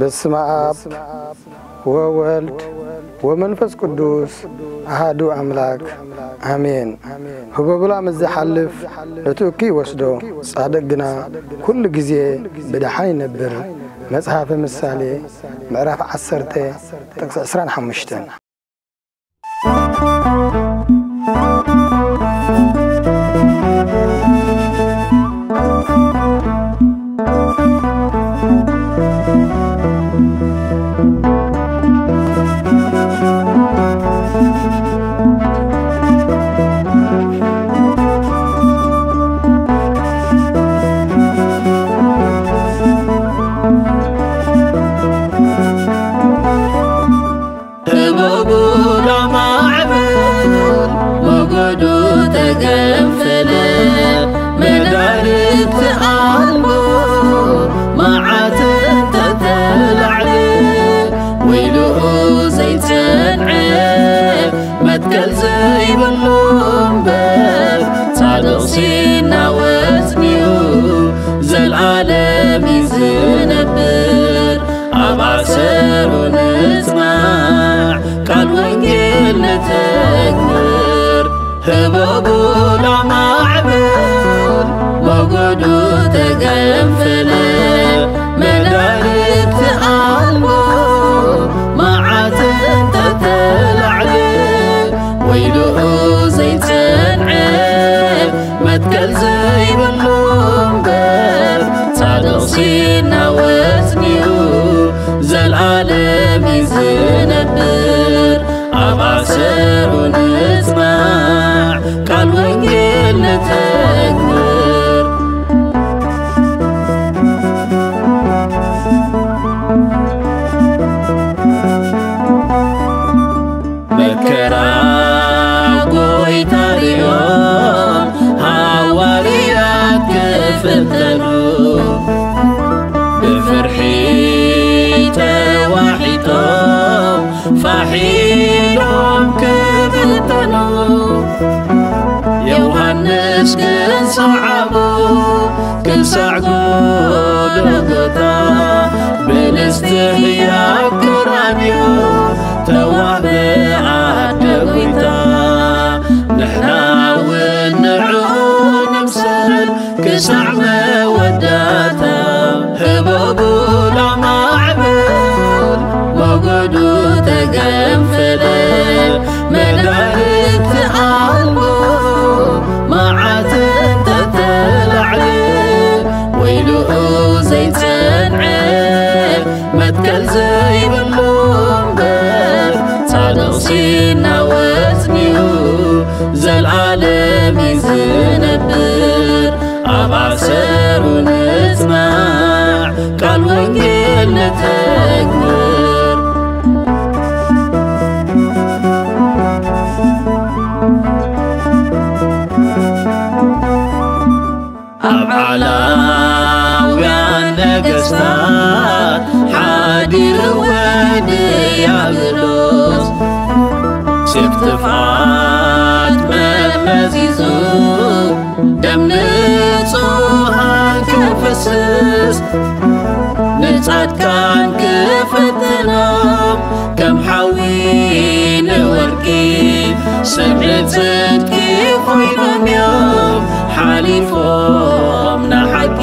በስመ አብ ወወልድ ወመንፈስ ቅዱስ አሃዱ አምላክ አሜን። ህበብላ መዘሓልፍ ነቲ እኪ ወስዶ ጻድቅ ግና ኩሉ ግዜ ብድሓን ይነብር። መጽሓፈ ምሳሌ ምዕራፍ 10 ጥቅሲ 25 ጻድቕ ሲናወፅኒኡ ዘለዓለም ይዝነብር ይዝነብር ኣብ ዓሰሩ ንጽናዕ ቃል ወንጌል ነተግብር መከራ ጎይታ ርዮም ሃዋርያት ክፍተኑ صعبة كل صعقه ጻድቕ ሲናወፅኒኡ ዘለዓለም ይዝነብር ኣብ ዓሰሩ ንጽናዕ ቃል ወንጌል ነተግብር ኣብ ዓላውያን ነገሥታት ሓዲርወን ዲያብሎስ ሴፍ ጥፍኣት መመዚዙ ደም ንጹሃን ክፍስስ ንጻድቃን ክፍትኖም ከም ሓዊ ንወርቂ ስምዒ ጽድቂ ኮይኖም እዮም ሓሊፎም ንሓቂ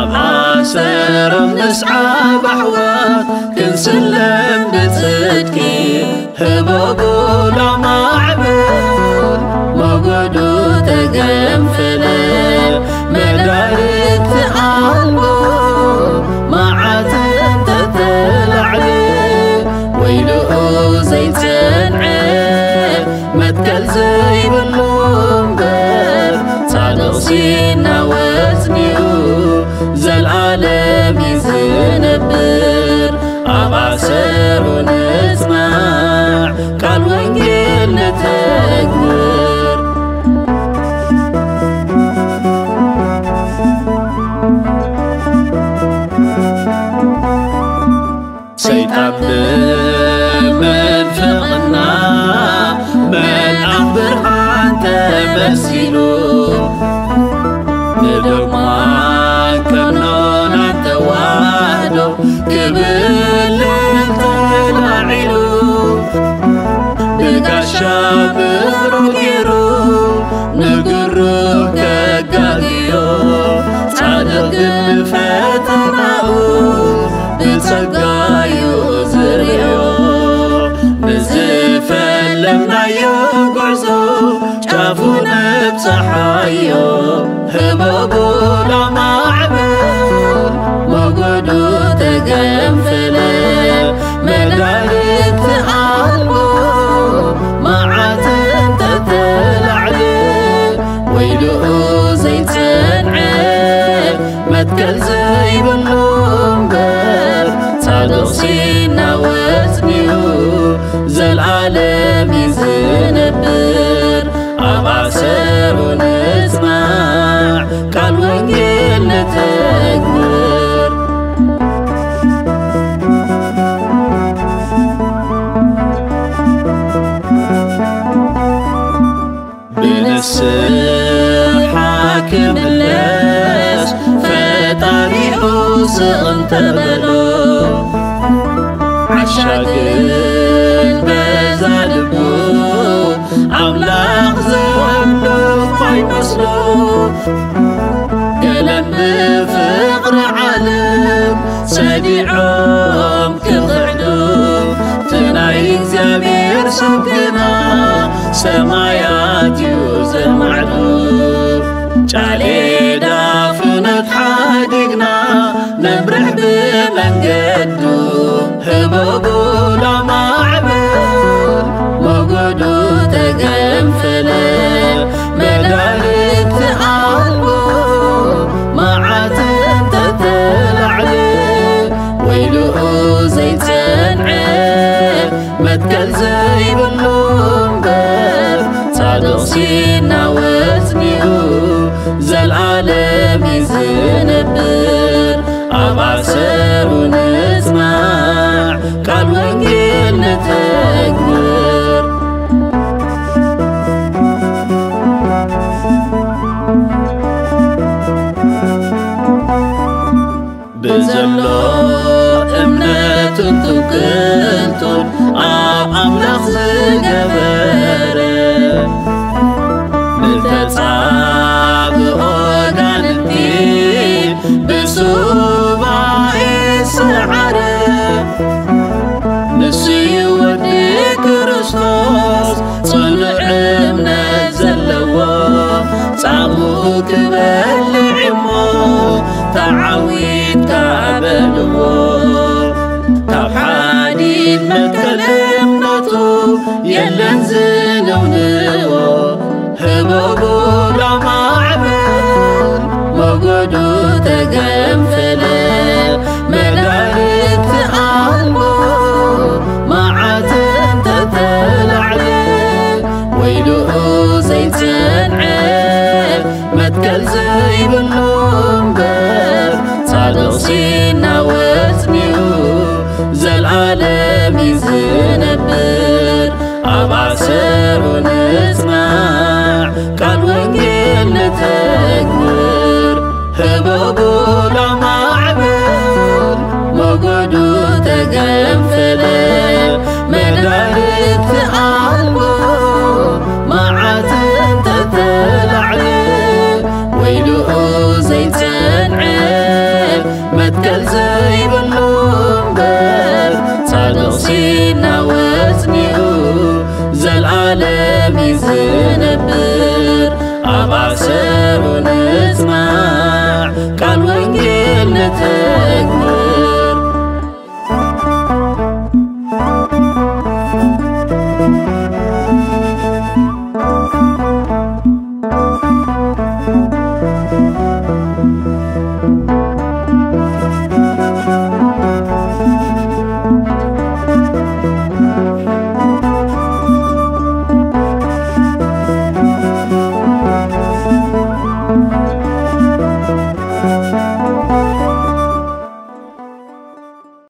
ኣብ ዓሰሮም ንስዓብ ኣሕዋት ክንስለም ብጽድቂ ዘይብሉ እምበር ጻድቕ ሲናወፅኒኡ ዘለዓለም ይዝነብር ኣብ ዓሰሩ ንጽናዕ ቃል ወንጌል ነተግብር ሰይጣን ብመንፍቕና መልኣኽ ብርሃን ተመሲሉ ንድማ ከኖናን ተዋህዶ ብብልል ተላዒሉ ብጋሻ ብሩ ገይሩ ንግሩ ከጋግዮ ጻድቕ ግን ፈተናኡ ብጸጋዩ ብዝፈለምናዮ ጉዕዞ ጫፉ ነብፅሓዮ ህበቡ ላማዕብል ሞገዱ ተገንፈለ መድኃኒት ኣልቦ መዓትን ተተላዕለ ወይልኡ ዘይጸንዐ መትከል ቃል ወንጌል ነተግብር ብንስሓ ክምለስ ፈጣሪኡ ስቕን ተበሎ ዓሻግን በዛ ልቡ ኣምላኽ ዘወሉ ኮይመስሎ بفقر عالم سديعهم كخعدم تناي اكزابير سبقنا سمايات يوزن معلوف جالي دافنت حادقنا نبرح بمن بمنقدو هبقو መትከል ዘይብሉ እምበር ጻድቕ ሲናወፅኒዩ ዘለዓለም ይዝነብር ኣብ ኣሰሩ ንጽማዕ ቃል ወንጌል ነተግብር ብዘሎ እምነትን ትውክልቱን ኣብ ኣምላኽ ዝገበረ ብተጻብኦ ጋንቲ ብሱባኤ ሰዓረ ንስዩ ወዲ ክርስቶስ ጽኑዕ እምነት ዘለዎ ጻምኡ ክበልዕ እሞ ተዓዊትካ በልዎ يلا نزل ونغى هبابو لا معبر وقعدوا تقل